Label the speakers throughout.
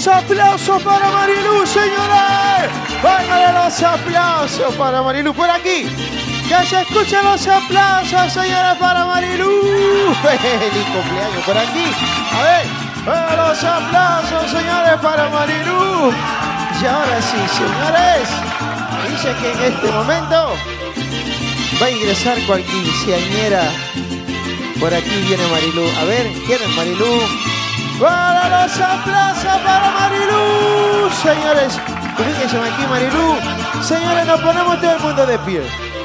Speaker 1: los aplausos para Marilu, señores. Póngale los aplausos para Marilu por aquí. Que se escuchen los aplausos, señores, para Marilu. Feliz cumpleaños por aquí. A ver, eh, los aplausos, señores, para Marilu. Y ahora sí, señores, dice que en este momento va a ingresar cual quinceañera. Por aquí viene Marilu. A ver, ¿quién es Marilu? Para los aplausos para Marilu. Señores, ubíquense aquí, Marilu. Señores, nos ponemos todo el mundo de pie.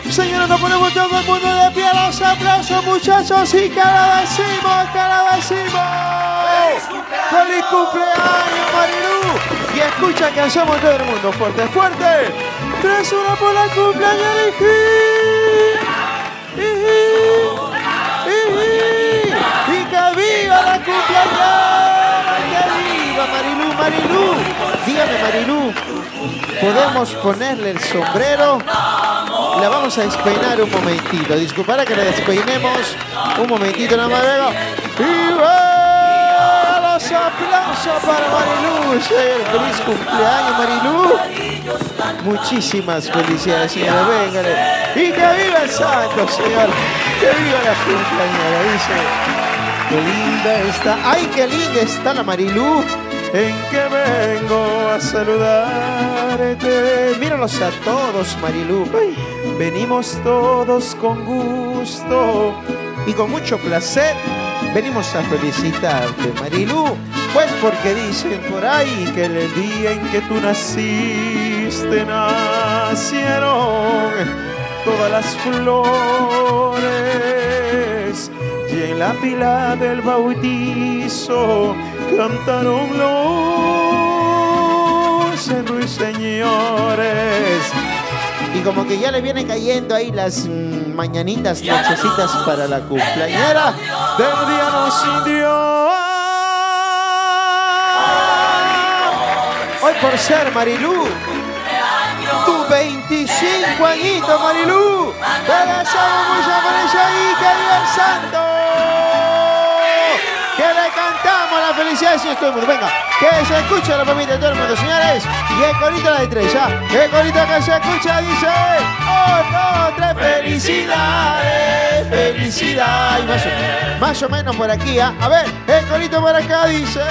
Speaker 1: Señores, nos ponemos todo el mundo de pie. Los aplausos, muchachos, y que agradecimos, que agradecimos. ¡Feliz cumpleaños, Marilu! Y escucha que hacemos todo el mundo fuerte, fuerte. Tres, una por la cumpleaños, ¡Y que viva la cumpleaños! ¡Que viva Marilú! Dígame Marilú, ¿podemos ponerle el sombrero? La vamos a despeinar un momentito. Disculpará que la despeinemos un momentito nada más. ¡Viva! Los aplausos para Marilú. Feliz cumpleaños Marilú. Muchísimas felicidades, señora. Véngale. Y que viva el santo, señor. Que viva la cumpleañera, dice. Qué linda está. ¡Ay, qué linda está la Marilú! En que vengo a saludarte. Míralos a todos, Marilú. Ay, venimos todos con gusto y con mucho placer. Venimos a felicitarte, Marilú. Pues porque dicen por ahí que el día en que tú naciste nacieron todas las flores y en la pila del bautizo cantaron los ruiseñores. Y como que ya le vienen cayendo ahí las mm, mañanitas, nochecitas para la cumpleañera del día nos indio. Hoy por ser Marilú, tu 25 añitos, Marilú. Te deseamos mucha felicidad y santo. Cantamos la felicidad de todo el mundo. Venga, que se escuche la familia de todo el mundo, señores. Y el corito la de tres, ya. El corito que se escucha dice: Oh, no, tres felicidades, felicidades. Más o, más o menos por aquí, ¿ah? A ver, el corito por acá dice: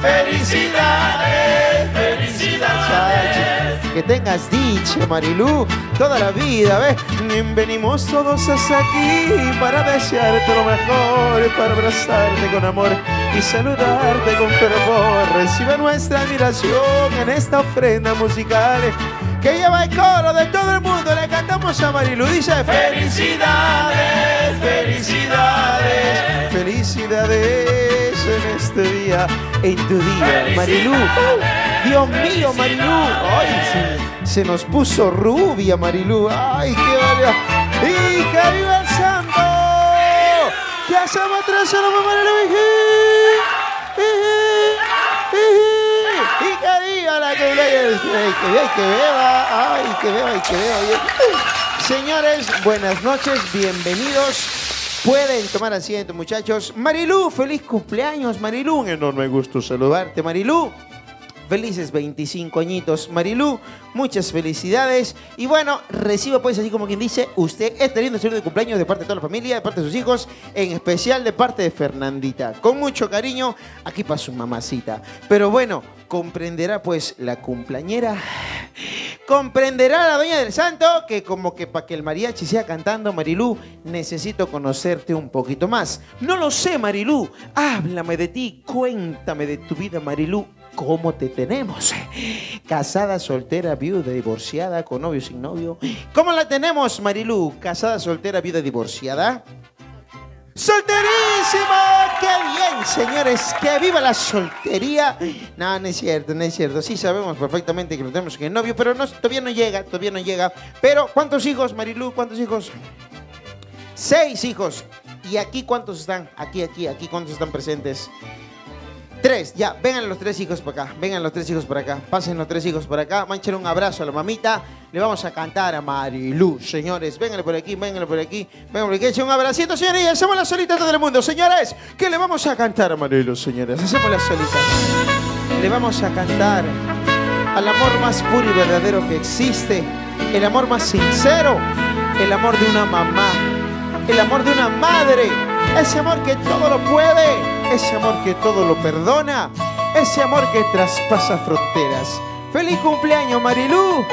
Speaker 1: Felicidades, felicidades. Que tengas dicha, Marilú, toda la vida, ¿ves? Venimos todos hasta aquí para desearte lo mejor, para abrazarte con amor y saludarte con fervor. Recibe nuestra admiración en esta ofrenda musical que lleva el coro de todo el mundo. Le cantamos a Marilu. Dice: Felicidades, felicidades, felicidades en este día, en tu día, Marilu. Dios mío, Marilu. Ay, se, se nos puso rubia, Marilu. Ay, qué vale. Y que viva el santo. Que hacemos tres horas, Marilu. Y que viva la cumpleaños. Ay, que que beba. Ay, que beba, y que beba. Señores, buenas noches, bienvenidos. Pueden tomar asiento, muchachos. Marilú, feliz cumpleaños, Marilú. Un enorme gusto saludarte, Marilú. Felices 25 añitos, Marilú. Muchas felicidades. Y bueno, recibo pues así como quien dice, usted este lindo saludo de cumpleaños de parte de toda la familia, de parte de sus hijos, en especial de parte de Fernandita. Con mucho cariño, aquí para su mamacita. Pero bueno, comprenderá pues la cumpleañera. Comprenderá la doña del santo que como que para que el mariachi sea cantando, Marilú, necesito conocerte un poquito más. No lo sé, Marilú. Háblame de ti, cuéntame de tu vida, Marilú. ¿Cómo te tenemos? Casada, soltera, viuda, divorciada, con novio, sin novio. ¿Cómo la tenemos, Marilú? Casada, soltera, viuda, divorciada. ¡Solterísima! ¡Qué bien, señores! ¡Que viva la soltería! No, no es cierto, no es cierto. Sí sabemos perfectamente que lo tenemos en el novio, pero no, todavía no llega, todavía no llega. Pero, ¿cuántos hijos, Marilú? ¿Cuántos hijos? Seis hijos. ¿Y aquí cuántos están? Aquí, aquí, aquí, ¿cuántos están presentes? Tres, ya, vengan los tres hijos para acá, vengan los tres hijos para acá, pasen los tres hijos para acá, manchen un abrazo a la mamita, le vamos a cantar a Marilu, señores, vénganle por aquí, vénganle por aquí, vénganle por aquí, echen un abracito, señores, y hacemos las solitas del mundo, señores, que le vamos a cantar a Marilu, señores, hacemos las solitas. le vamos a cantar al amor más puro y verdadero que existe, el amor más sincero, el amor de una mamá, el amor de una madre, ese amor que todo lo puede, ese amor que todo lo perdona, ese amor que traspasa fronteras. ¡Feliz cumpleaños, Marilú!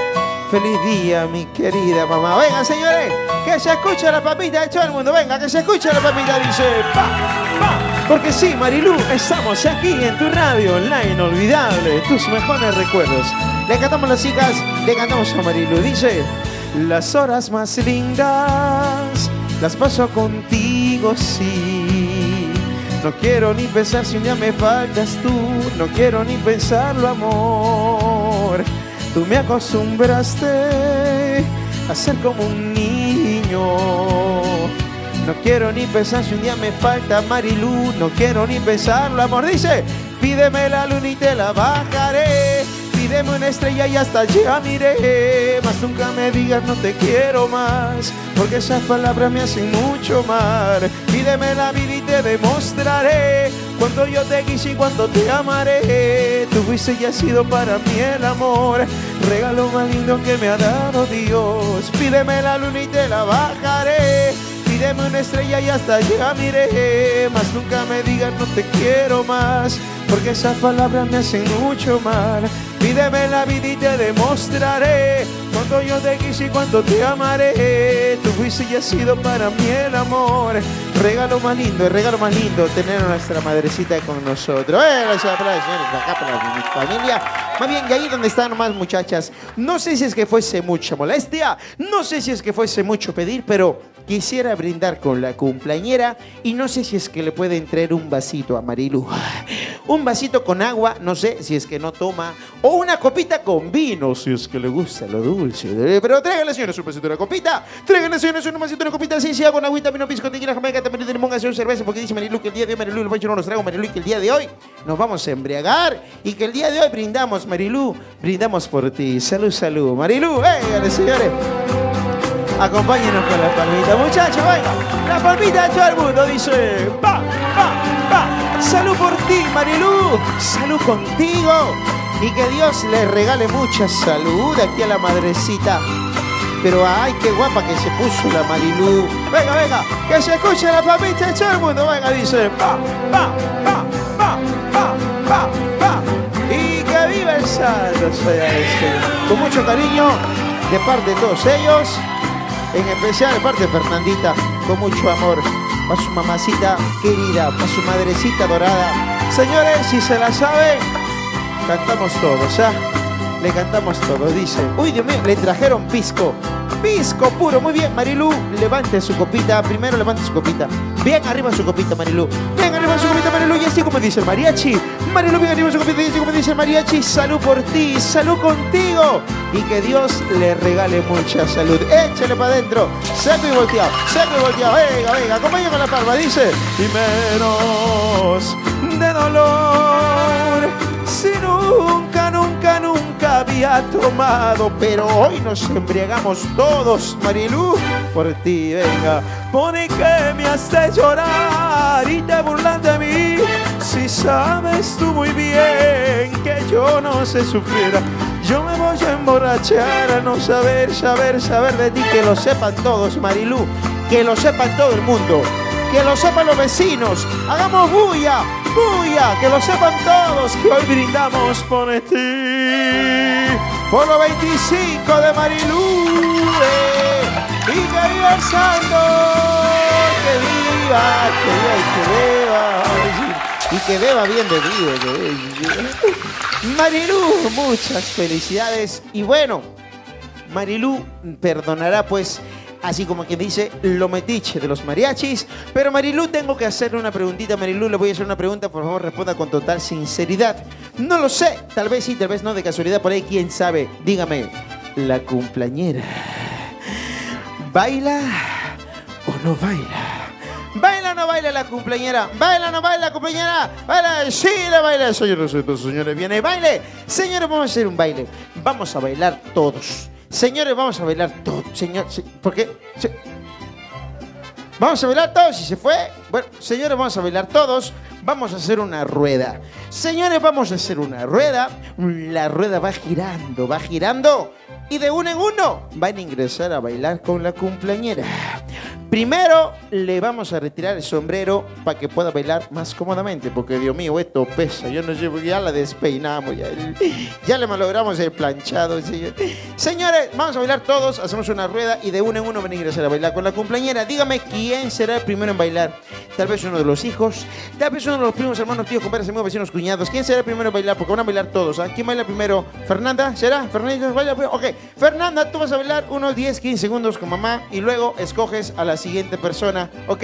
Speaker 1: ¡Feliz día, mi querida mamá! Venga, señores, que se escuche la papita de todo el mundo. Venga, que se escuche la papita, dice. ¡Pa, pa! Porque sí, Marilú, estamos aquí en tu radio, la inolvidable, tus mejores recuerdos. Le cantamos las chicas, le cantamos a Marilú. Dice, las horas más lindas las paso contigo, sí. No quiero ni pensar si un día me faltas tú, no quiero ni pensarlo, amor. Tú me acostumbraste a ser como un niño. No quiero ni pensar si un día me falta Marilú, no quiero ni pensarlo, amor. Dice, pídeme la luna y te la bajaré. Pídeme una estrella y hasta allá miré. Más nunca me digas no te quiero más, porque esas palabras me hacen mucho mal. Pídeme la vida y te demostraré cuánto yo te quise y cuánto te amaré. Tu fuiste y has sido para mí el amor, regalo más lindo que me ha dado Dios. Pídeme la luna y te la bajaré. Pídeme una estrella y hasta allá miré. Más nunca me digas no te quiero más, porque esas palabras me hacen mucho mal. Pídeme la vida y te demostraré cuánto yo te quise y cuánto te amaré. Tu fuiste y has sido para mí el amor. Regalo más lindo, el regalo más lindo tener a nuestra madrecita con nosotros. Eh, las aplausos, señores, acá para mi familia. Más bien, y ahí donde están más muchachas, no sé si es que fuese mucha molestia, no sé si es que fuese mucho pedir, pero quisiera brindar con la cumpleañera y no sé si es que le pueden traer un vasito a Marilu. Un vasito con agua, no sé si es que no toma, o una copita con vino, si es que le gusta lo dulce. Eh, Pero tráiganle, señores, un vasito de una copita. Tráiganle, señores, un vasito de una copita sea con agüita, vino, pisco, tequila, jamaica, también de limón, un cerveza, porque dice Marilu que el día de hoy, Marilu, el no nos traigo, Marilu, que el día de hoy nos vamos a embriagar y que el día de hoy brindamos, Marilu, brindamos por ti. Salud, salud. Marilu, véngale, señores. Acompáñenos con la palmita, muchachos, venga. La palmita de todo el mundo dice, pa, pa, pa. Salud por ti, Marilú. Salud contigo. Y que Dios le regale mucha salud aquí a la madrecita. Pero ay, qué guapa que se puso la Marilú. Venga, venga, que se escuche la palmita de todo el mundo. Venga, dice, pa, pa, pa, pa, pa, pa, pa. Y que viva el santo sea este. Con mucho cariño de parte de todos ellos. En especial parte Fernandita, con mucho amor. Para su mamacita querida, para su madrecita dorada. Señores, si se la saben, cantamos todos, ¿ah? Le cantamos todos, dice. Uy, Dios mío, le trajeron pisco. Pisco puro, muy bien, Marilú. Levante su copita. Primero levante su copita. Bien arriba su copita, Marilú. Bien arriba su copita, Marilú. Y así como dice el mariachi. Marilú, bien arriba su copita. Y así como dice mariachi. Salud por ti, salud contigo. Y que Dios le regale mucha salud. Échale para adentro. Seco y volteado. Seco y volteado. Venga, venga. Acompaña con la palma. Dice. Y menos de dolor. Si nunca, nunca, nunca había tomado. Pero hoy nos embriagamos todos, Marilú. Por ti, venga. Pone que me hace llorar y te. Si sabes tú muy bien que yo no sé sufrir. Yo me voy a emborrachar a no saber, saber, saber de ti. Que lo sepan todos, Marilú. Que lo sepan todo el mundo. Que lo sepan los vecinos. Hagamos bulla, bulla. Que lo sepan todos que hoy brindamos por ti. Por los 25 de Marilú. eh. Y que viva el santo. Que viva, que viva que beba. Y que beba bien que beba. Marilú, muchas felicidades. Y bueno, Marilú perdonará pues, así como quien dice, lo metiche de los mariachis. Pero Marilú, tengo que hacerle una preguntita. Marilú, le voy a hacer una pregunta. Por favor, responda con total sinceridad. No lo sé. Tal vez sí, tal vez no. De casualidad, por ahí, quién sabe. Dígame, la cumpleañera, ¿baila o no baila? ¿Baila la cumpleañera? ¿Baila no baila la cumpleañera? ¿Baila? Sí, la baila. Señores, señores, viene baile. Señores, vamos a hacer un baile. Vamos a bailar todos. Señores, vamos a bailar todos. Señor, se- ¿por qué? Se- Vamos a bailar todos y se fue. Bueno, señores, vamos a bailar todos. Vamos a hacer una rueda. Señores, vamos a hacer una rueda. La rueda va girando, va girando. Y de uno en uno van a ingresar a bailar con la cumpleañera. Primero le vamos a retirar el sombrero para que pueda bailar más cómodamente, porque Dios mío, esto pesa. Yo no porque ya la despeinamos, ya, ya le malogramos el planchado. Señores, vamos a bailar todos, hacemos una rueda y de uno en uno van a ingresar a bailar con la cumpleañera. Dígame quién será el primero en bailar. Tal vez uno de los hijos, tal vez uno de los primos, hermanos, tíos, compadres, amigos, vecinos, cuñados. ¿Quién será el primero en bailar? Porque van a bailar todos. ¿ah? ¿Quién baila primero? ¿Fernanda? ¿Será? ¿Fernanda? Baila. Ok. Fernanda, tú vas a bailar unos 10, 15 segundos con mamá y luego escoges a la siguiente persona, ¿ok?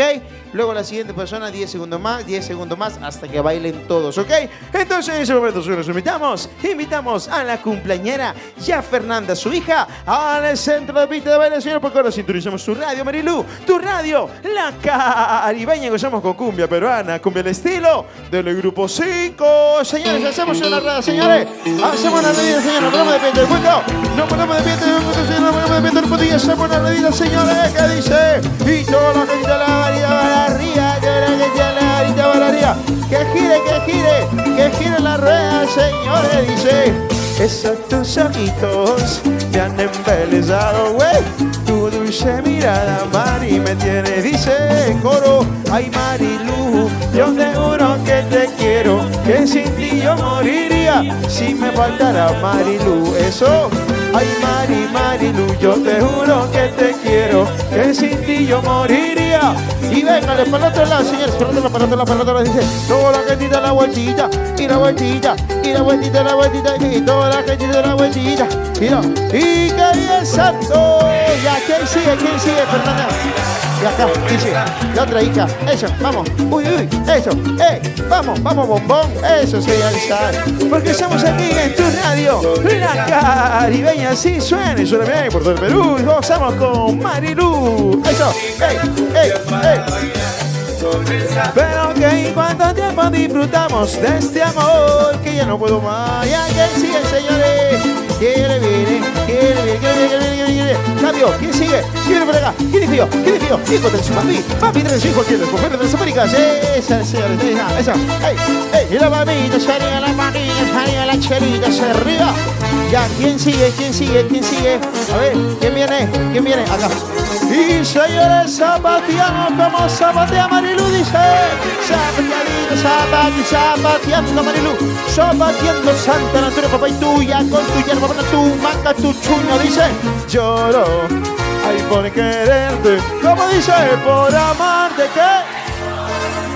Speaker 1: Luego la siguiente persona, 10 segundos más, 10 segundos más, hasta que bailen todos, ¿ok? Entonces en ese momento nos invitamos, invitamos a la cumpleañera, ya Fernanda, su hija, al centro de pista de baile, señor, porque ahora sintonizamos tu radio, Marilú, tu radio, la caribeña, con cumbia peruana, cumbia del estilo del grupo 5. Señores, hacemos una rueda, señores, hacemos una rueda, señores, no ponemos de pie, ¿de acuerdo? No ponemos de pie, ¿de acuerdo? No ponemos de pie, ¿de acuerdo? hacemos una rueda, señores, ¿qué dice? Y toda la gente la varía, va arriba, que la gente la varía, va arriba. Que gire, que gire, que gire la rueda, señores, dice. Esos tus ojitos me han embelezado, güey. Dulce mirada, Mari, me tiene, dice coro. Ay, Marilu, yo te juro que te quiero, que sin ti yo moriría si me faltara Marilu. Eso. Ay, Mari, Marilu, yo te juro que te quiero, que sin ti yo moriría. Y véngale para el otro lado, señores, para el otro lado, para el otro lado, para el dice, toda la gentita la vueltita, y la vueltita, y la vueltita, la vueltita, y toda la gentita la vueltita, y no, y que bien santo. Ya, ¿quién sigue? ¿Quién sigue, Fernanda? Y acá, dice, la otra hija, eso, vamos, uy, uy, eso, eh, vamos, vamos, bombón, eso, señor, porque estamos aquí en tu radio, la caribeña, así suena y suena bien por todo el Perú, y gozamos con Marilu, eso, ey, ey, ey. Pero que cuánto tiempo disfrutamos de este amor que ya no puedo más. Ya que sigue, señores. ¿Quién le viene? ¿Quién le viene? ¿Quién le viene? ¿Quién le viene? Cambio. ¿Quién sigue? ¿Quién viene por acá? ¿Quién tío? ¿Quién tío? Hijo de su papi. Papi de su hijo. ¿Quién es? Mujer de las Américas. Esa, señores. Esa. Esa. ¡Ey! ¡Ey! Y la mamita se arriba, la manilla, se arriba, la cherita se arriba. Ya, ¿quién sigue? ¿Quién sigue? ¿Quién sigue? A ver, ¿quién viene? ¿Quién viene? Acá. Y señores, zapateamos como zapatea Marilu, dice. Zapateadito, zapati, zapateando Marilu. Zapateando Santa Natura, papá y tuya, con tu hierba, con tu manga, tu chuño, dice. Lloro, ay, por quererte. ¿Cómo dice? Por amarte, ¿qué?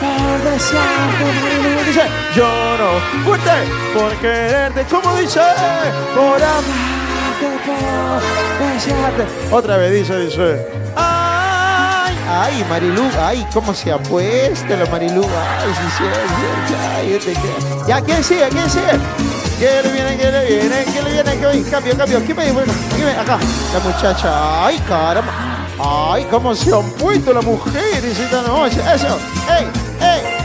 Speaker 1: Por desearte, Marilu, dice. Lloro, fuerte, por quererte. ¿Cómo dice? Por amarte. Otra vez dice, dice. Ay, ay, Marilu, ay, cómo se ha puesto la Marilu. Ay, sí, sí, sí, ay, yo te quiero. Ya, ¿quién sigue? ¿Quién sigue? ¿Quién le viene? ¿Quién le viene? ¿Quién le viene? ¿Quién? Cambio, cambio. ¿Quién me? Bueno, ¿quién? Acá, la muchacha. Ay, caramba. Ay, cómo se han puesto las mujeres esta noche. Eso. ¡Ey! ¡Ey!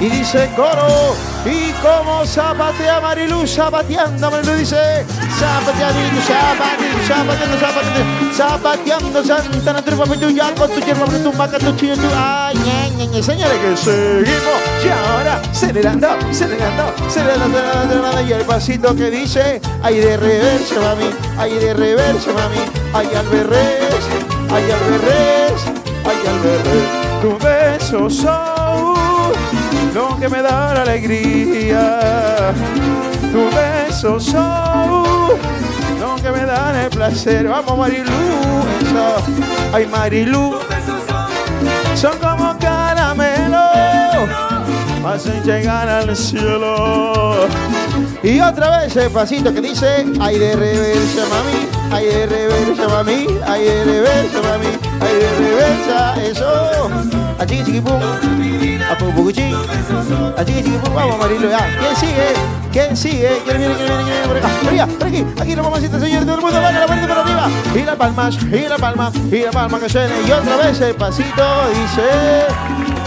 Speaker 1: Y dice coro. Y como zapatea Marilu, zapateando, Marilu dice. Zapateadito, zapateando, zapateando, zapateando. Zapateando, Santa Natura, papi, tu ya con tu con tu maca, tu chillo, tu. Ay, ñe, ñe. Señores, que seguimos. Y ahora, acelerando, acelerando, acelerando, acelerando. Y el pasito que dice. Ay, de reversa, mami. Ay, de reversa, mami. Ay, al berres. Ay, al berres. Ay, al berres. Tu beso son lo que me da la alegría. Tu beso son lo que me dan el placer. Vamos, Marilu. Eso. Ay, Marilu. Son como caramelo. Hacen llegar al cielo. Y otra vez el pasito que dice, ay de reversa mami, ay de reversa mami, ay de reversa mami, ay de reversa, eso. A chiqui chiqui pum, a pum pucuchi, a chiqui chiqui vamos Marilu, ya. ¿Quién sigue? ¿Quién sigue? ¿Quién viene? ¿Quién viene? ¿Quién viene? Por acá, por allá, por aquí, aquí la mamacita, señores, todo el mundo, vaya la vuelta para arriba. Y la palmas, y la palma, y la palma que suene. Y otra vez el pasito dice,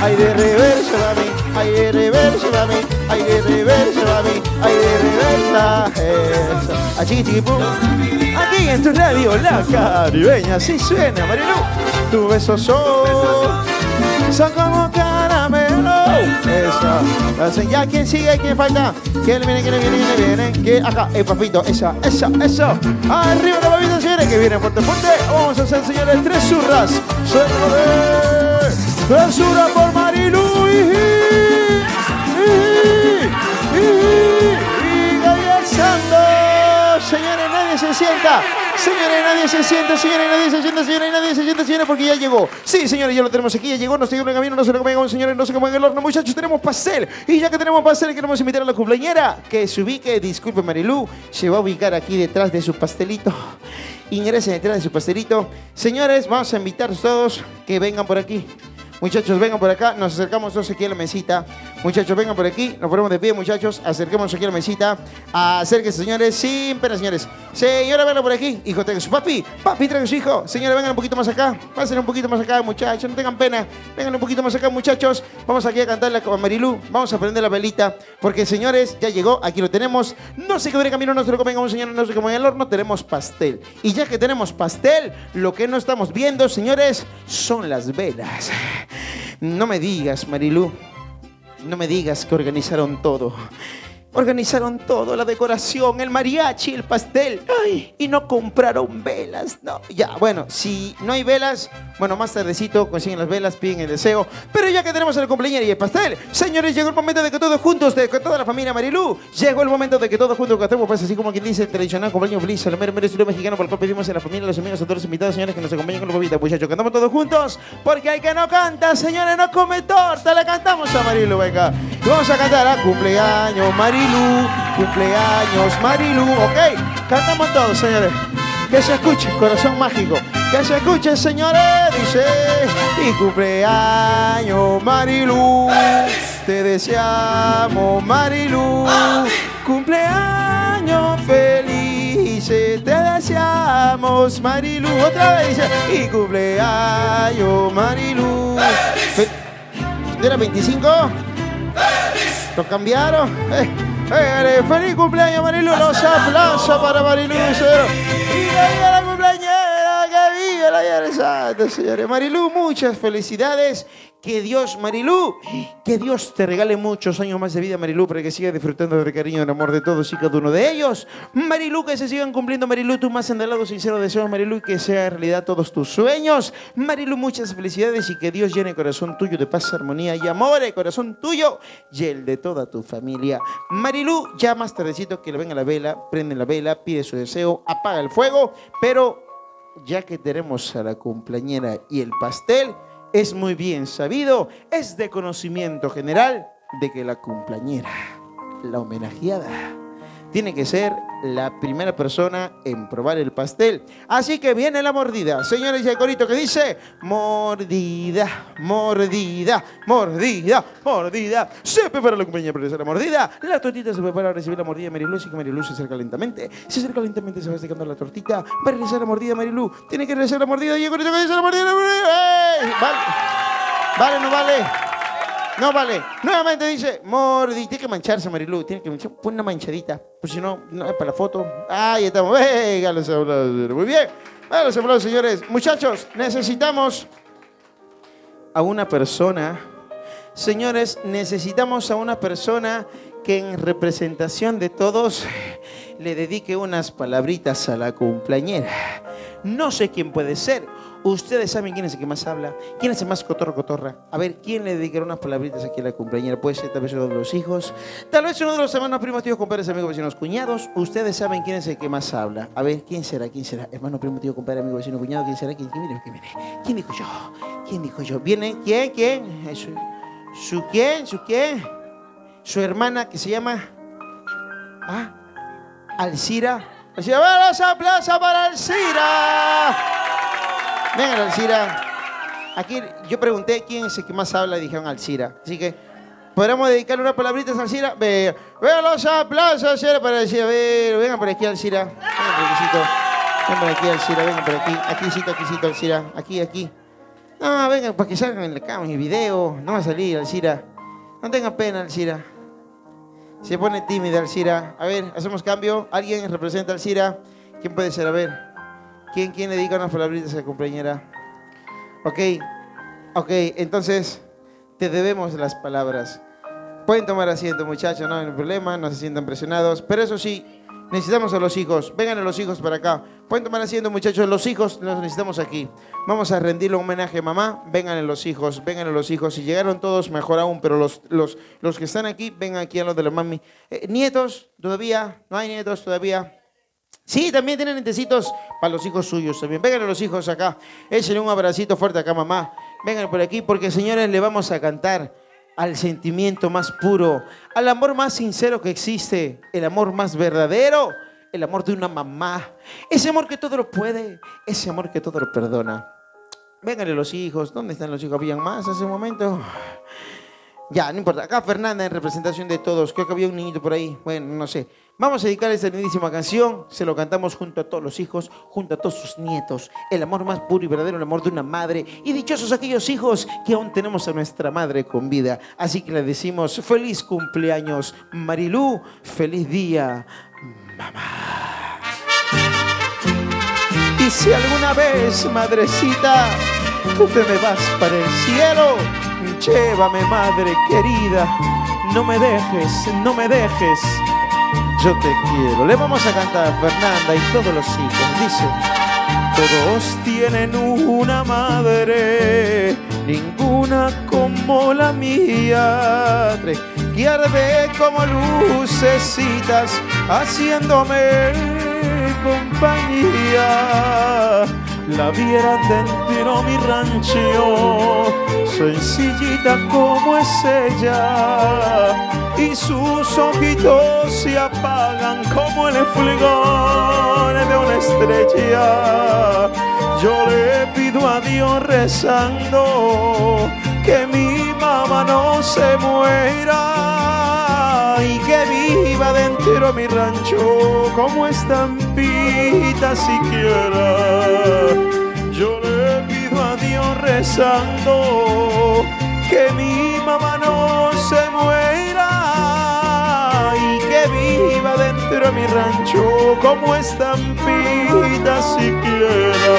Speaker 1: ay de reversa mami, ay de reversa mami, ay de reversa mami, ay de reversa, eso. A chiqui chiqui pum. Aquí en tu radio, la caribeña, así suena, Marilu. Tu beso son son como caramelo. Hacen ya, ¿quién sigue? ¿Quién falta? ¿Quién viene? ¿Quién viene? ¿Quién viene? ¿Quién? Acá, el papito. Esa, esa, eso. Arriba la papita, señores, que viene fuerte, fuerte. Vamos a hacer, señores, tres zurras. Tres zurras por Marilu. Y Gabriel Santos. Se sienta. Señores, nadie se sienta, señores, nadie se sienta, señores, nadie se sienta, señores, porque ya llegó. Sí, señores, ya lo tenemos aquí, ya llegó, nos sigue en el camino, no se lo comen, señores, no se comen en el horno, muchachos, tenemos pastel. Y ya que tenemos pastel, queremos invitar a la cumpleañera que se ubique, disculpe Marilú, se va a ubicar aquí detrás de su pastelito. Ingresen detrás de su pastelito. Señores, vamos a invitar a todos que vengan por aquí. Muchachos, vengan por acá, nos acercamos todos aquí a la mesita. Muchachos, vengan por aquí, nos ponemos de pie, muchachos, acerquémonos aquí a la mesita. Acérquense, señores, sin pena, señores. Señora, vengan por aquí. Hijo, tenga su papi. Papi, traiga su hijo. Señora, vengan un poquito más acá. Pasen un poquito más acá, muchachos. No tengan pena. Vengan un poquito más acá, muchachos. Vamos aquí a cantarle a Marilú. Vamos a prender la velita. Porque, señores, ya llegó. Aquí lo tenemos. No se quede camino, no se lo comen como señor, no se comen en el horno. Tenemos pastel. Y ya que tenemos pastel, lo que no estamos viendo, señores, son las velas. No me digas, Marilú. No me digas que organizaron todo. Organizaron todo, la decoración, el mariachi, el pastel. Ay, y no compraron velas. No, ya, bueno, si no hay velas, bueno, más tardecito consiguen las velas, piden el deseo. Pero ya que tenemos el cumpleaños y el pastel, señores, llegó el momento de que todos juntos, de que toda la familia Marilú, llegó el momento de que todos juntos hacemos, pues así como quien dice, el tradicional cumpleaños feliz, el mero mero mexicano, por el cual pedimos a la familia, a los amigos, a todos los invitados, señores, que nos acompañen con los bobitas, muchachos. Cantamos todos juntos, porque hay que no canta, señores, no come torta, le cantamos a Marilu, venga. Y vamos a cantar a cumpleaños Marilu, cumpleaños Marilu, ¿ok? Cantamos todos, señores. Que se escuche, corazón mágico. Que se escuche, señores, dice. Y cumpleaños Marilu. Te deseamos, Marilu. Cumpleaños felices. Te deseamos, Marilu. Otra vez dice. Y cumpleaños Marilu. ¿Era 25? ¿Lo cambiaron? Eh, ¡Feliz cumpleaños, Marilu! Los aplausos para Marilu. señor. ¡Y la cumpleañera! ¡Que viva la Viernes Santo, señores! Marilu, muchas felicidades. Que Dios, Marilu, que Dios te regale muchos años más de vida, Marilu, para que sigas disfrutando del cariño y del amor de todos y cada uno de ellos. Marilu, que se sigan cumpliendo, Marilu, tu más anhelado, sincero deseo, Marilu, que sea realidad todos tus sueños. Marilu, muchas felicidades y que Dios llene el corazón tuyo de paz, armonía y amor, el corazón tuyo y el de toda tu familia. Marilu, ya más tardecito que le venga la vela, prende la vela, pide su deseo, apaga el fuego, pero ya que tenemos a la cumpleañera y el pastel, es muy bien sabido, es de conocimiento general de que la cumpleañera, la homenajeada, tiene que ser la primera persona en probar el pastel. Así que viene la mordida. Señores, y corito que dice, mordida, mordida, mordida, mordida. Se prepara la compañía para hacer la mordida. La tortita se prepara para recibir la mordida de Marilú. Así que Marilú se acerca lentamente. Se acerca lentamente, se va acercando la tortita para realizar la mordida de Marilú. Tiene que realizar la mordida. Y el corito que dice la mordida. ¡Ey! Vale. Vale, no vale. No vale. Nuevamente dice, mordi. Tiene que mancharse, Marilu. Tiene que manchar. Pon una manchadita. Pues si no, no es para la foto. Ahí estamos. Venga, los aplausos. Muy bien. Venga, los aplausos, señores. Muchachos, necesitamos a una persona. Señores, necesitamos a una persona que en representación de todos le dedique unas palabritas a la cumpleañera. No sé quién puede ser. Ustedes saben quién es el que más habla, quién es el más cotorro cotorra. A ver, ¿quién le dedicará unas palabritas aquí a la cumpleañera? Puede ser tal vez uno de los hijos, tal vez uno de los hermanos, primos, tíos, compadres, amigos, vecinos, cuñados. Ustedes saben quién es el que más habla. A ver, ¿quién será? ¿Quién será? Hermano, primo, tío, compadre, amigo, vecino, cuñado, ¿quién será? ¿Quién, quién? ¿Quién viene? ¿Quién dijo yo? ¿Quién dijo yo? ¿Viene? ¿Quién? ¿Quién? ¿Su, quién? ¿Su quién? Su hermana que se llama... Ah, Alcira. Alcira, ¡vamos aplausos para Alcira! Venga, Alcira. Aquí yo pregunté quién es el que más habla y dijeron Alcira. Así que podríamos dedicarle unas palabritas a Alcira. Ve, venga los aplausos, Alcira, para Alcira. Ve, vengan por aquí, Alcira. Vengan por aquí. Vengan Alcira. Vengan por aquí. Aquí, Cito, aquí, Cito, Alcira. Aquí, aquí. No, vengan, para que salgan en la cama, en el video. No va a salir, Alcira. No tengan pena, Alcira. Se pone tímida, Alcira. A ver, hacemos cambio. ¿Alguien representa a Alcira? ¿Quién puede ser? A ver. ¿Quién, quién le dedica unas palabritas a la compañera? Ok. Ok, entonces te debemos las palabras. Pueden tomar asiento, muchachos, no hay problema, no se sientan presionados. Pero eso sí, necesitamos a los hijos. Vengan a los hijos para acá. Pueden tomar asiento, muchachos, los hijos los necesitamos aquí. Vamos a rendirle un homenaje a mamá. Vengan a los hijos, vengan a los hijos. Si llegaron todos, mejor aún, pero los, los, los que están aquí, vengan aquí a los de la mami. Eh, nietos, todavía, no hay nietos todavía. Sí, también tienen nietecitos para los hijos suyos también. Vengan a los hijos acá. Échenle un abracito fuerte acá, mamá. Vengan por aquí porque, señores, le vamos a cantar al sentimiento más puro, al amor más sincero que existe, el amor más verdadero, el amor de una mamá, ese amor que todo lo puede, ese amor que todo lo perdona. Vénganle los hijos, ¿dónde están los hijos? ¿Habían más hace un momento? Ya, no importa. Acá Fernanda en representación de todos. Creo que había un niñito por ahí. Bueno, no sé. Vamos a dedicar esta lindísima canción. Se lo cantamos junto a todos los hijos, junto a todos sus nietos. El amor más puro y verdadero, el amor de una madre. Y dichosos aquellos hijos que aún tenemos a nuestra madre con vida. Así que le decimos feliz cumpleaños, Marilú. Feliz día, mamá. Y si alguna vez, madrecita, tú te me vas para el cielo, llévame, madre querida. No me dejes, no me dejes yo te quiero. Le vamos a cantar Fernanda y todos los hijos. Dice, todos tienen una madre, ninguna como la mía, arde como lucecitas, haciéndome compañía. La vieran dentro mi rancho, sencillita como es ella y sus ojitos se apagan como el fulgor de una estrella. Yo le pido a Dios rezando que mi mamá no se muera y que viva dentro de mi rancho como estampita siquiera. Yo le pido a Dios rezando que mi mamá no se muera y que viva dentro de mi rancho como estampita siquiera.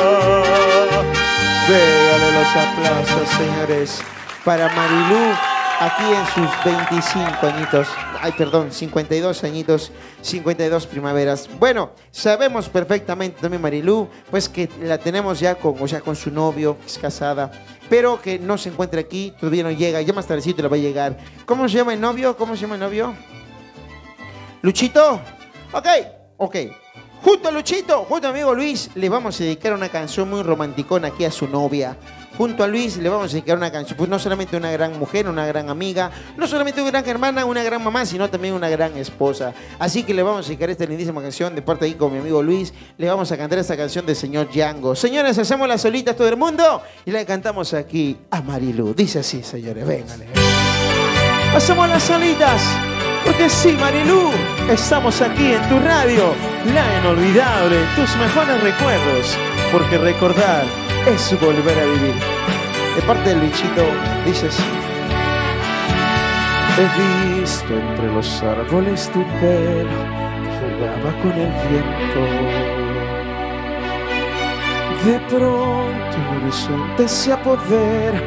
Speaker 1: Véale los aplausos, señores, para Marilú aquí en sus 25 añitos, ay perdón, 52 añitos, 52 primaveras. Bueno, sabemos perfectamente también Marilú, pues que la tenemos ya con, o sea, con su novio, que es casada, pero que no se encuentra aquí, todavía no llega, ya más tardecito le va a llegar. ¿Cómo se llama el novio? ¿Cómo se llama el novio? Luchito. Ok, ok. Junto a Luchito, junto a amigo Luis, le vamos a dedicar una canción muy romanticona aquí a su novia. Junto a Luis le vamos a dedicar una canción, pues no solamente una gran mujer, una gran amiga, no solamente una gran hermana, una gran mamá, sino también una gran esposa. Así que le vamos a dedicar esta lindísima canción de parte de con mi amigo Luis. Le vamos a cantar esta canción del señor Django. Señores, hacemos las solitas todo el mundo y la cantamos aquí a Marilu. Dice así, señores, vénganle. Hacemos las solitas. Porque sí, Marilú, estamos aquí en tu radio, la inolvidable, tus mejores recuerdos. Porque recordar es volver a vivir. De parte del bichito, dices. He visto entre los árboles tu pelo que jugaba con el viento. De pronto el horizonte se apodera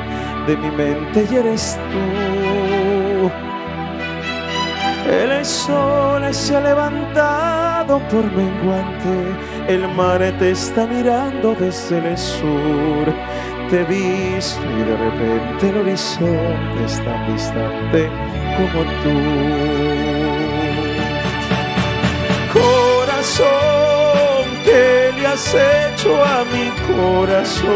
Speaker 1: de mi mente y eres tú. El sol se ha levantado por menguante, el mar te está mirando desde el sur. Te he visto y de repente el horizonte es tan distante como tú. Corazón, ¿qué le has hecho a mi corazón?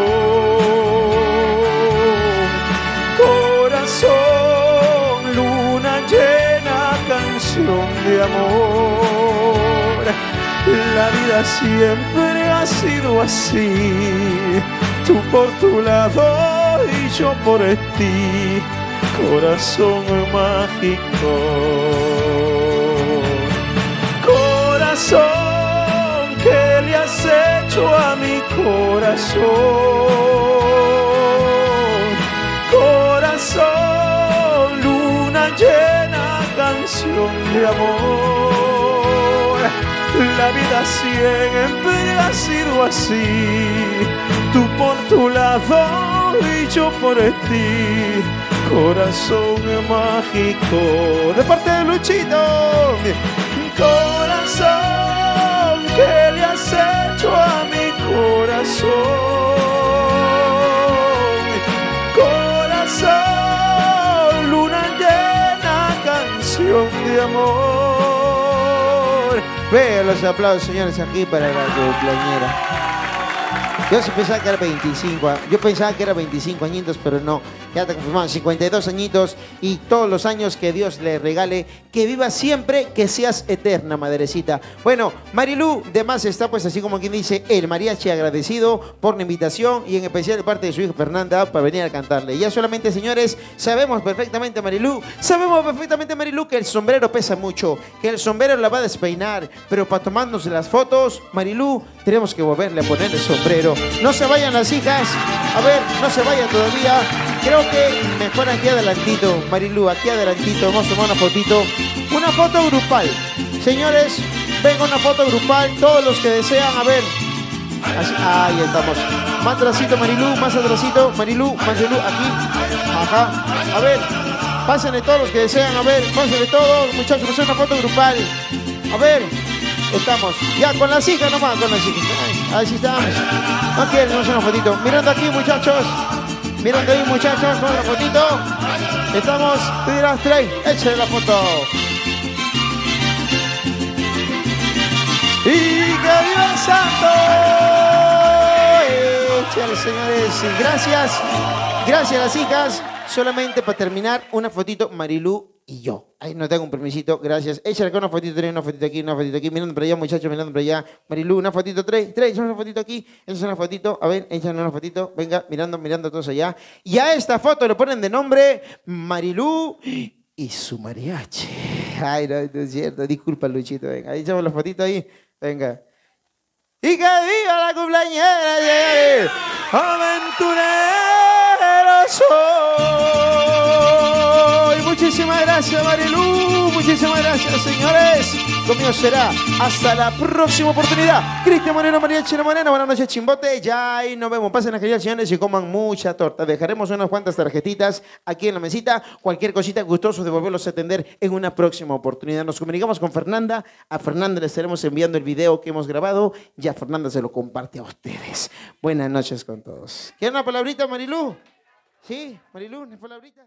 Speaker 1: Corazón, luna llena, canción de amor. La vida siempre ha sido así, tú por tu lado y yo por ti, corazón mágico. Corazón, ¿qué le has hecho a mi corazón? Corazón, luna llena, canción de amor. La vida siempre ha sido así, tú por tu lado y yo por ti. Corazón mágico, de parte de Luchito. Corazón, ¿qué le has hecho a mi corazón? Corazón, luna llena, canción de amor. Vean los aplausos, señores, aquí para la cumpleañera. Yo pensaba que era 25, yo pensaba que era 25 añitos, pero no, ya te confirmado, 52 añitos y todos los años que Dios le regale, que viva siempre, que seas eterna, madrecita. Bueno, Marilú, de más está pues así como quien dice, el mariachi agradecido por la invitación y en especial de parte de su hija Fernanda para venir a cantarle. Ya solamente, señores, sabemos perfectamente, Marilú, sabemos perfectamente, Marilú, que el sombrero pesa mucho, que el sombrero la va a despeinar, pero para tomarnos las fotos, Marilú, tenemos que volverle a poner el sombrero. No se vayan las hijas. A ver, no se vayan todavía. Creo que mejor aquí adelantito, Marilu, aquí adelantito. Vamos a tomar una fotito. Una foto grupal. Señores, venga una foto grupal. Todos los que desean, a ver. ahí estamos. Más atrásito, Marilu, más atrásito. Marilu, Marilu, aquí. Ajá. A ver, pásenle todos los que desean. A ver, pásenle todos, muchachos. Vamos una foto grupal. A ver, estamos. Ya, con las hijas nomás, con las hijas. Así estamos. Aquí hacemos una fotito. Mirando aquí, muchachos. Mirando ahí, muchachos, con la fotito. Estamos, tú dirás, Trey, échale la foto. ¡Y que viva santo! Échale, señores. Gracias. Gracias las hijas. Solamente para terminar, una fotito, Marilú y yo. Ahí no tengo un permisito, gracias. Échale acá una fotito, trae una fotito aquí, una fotito aquí, mirando para allá, muchachos, mirando para allá. Marilu, una fotito, trae, trae, una fotito aquí, esa es una fotito, a ver, échale una fotito, venga, mirando, mirando todos allá. Y a esta foto le ponen de nombre Marilu y su mariachi. Ay, no, es cierto, disculpa Luchito, venga, ahí echamos la fotito ahí, venga. Y que viva la cumpleañera, aventurero Muchísimas gracias, Marilu. Muchísimas gracias, señores. Conmigo será hasta la próxima oportunidad. Cristian Moreno, María China Moreno. Buenas noches, chimbote. Ya ahí nos vemos. Pasen a aquellas señores y coman mucha torta. Dejaremos unas cuantas tarjetitas aquí en la mesita. Cualquier cosita, gustoso de volverlos a atender en una próxima oportunidad. Nos comunicamos con Fernanda. A Fernanda le estaremos enviando el video que hemos grabado. Ya Fernanda se lo comparte a ustedes. Buenas noches con todos. ¿Quieren una palabrita, Marilu? Sí, Marilu, una palabrita.